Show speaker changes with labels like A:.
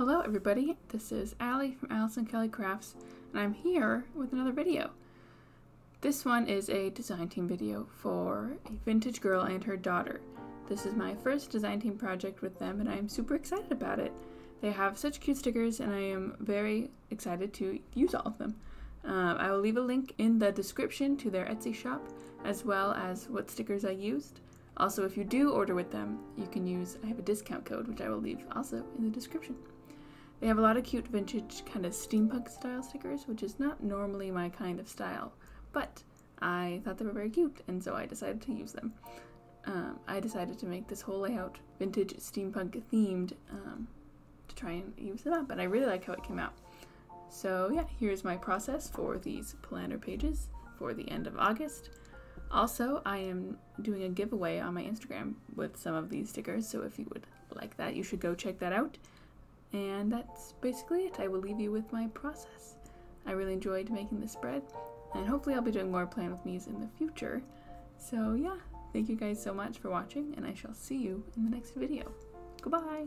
A: Hello everybody, this is Allie from Allison Kelly Crafts, and I'm here with another video. This one is a design team video for a vintage girl and her daughter. This is my first design team project with them and I'm super excited about it. They have such cute stickers and I am very excited to use all of them. Um, I will leave a link in the description to their Etsy shop as well as what stickers I used. Also, if you do order with them, you can use, I have a discount code which I will leave also in the description. They have a lot of cute vintage kind of steampunk style stickers, which is not normally my kind of style, but I thought they were very cute, and so I decided to use them. Um, I decided to make this whole layout vintage steampunk themed um, to try and use them up, and I really like how it came out. So yeah, here's my process for these planner pages for the end of August. Also, I am doing a giveaway on my Instagram with some of these stickers, so if you would like that, you should go check that out. And that's basically it. I will leave you with my process. I really enjoyed making this spread, and hopefully I'll be doing more Plan With Me's in the future. So yeah, thank you guys so much for watching, and I shall see you in the next video. Goodbye!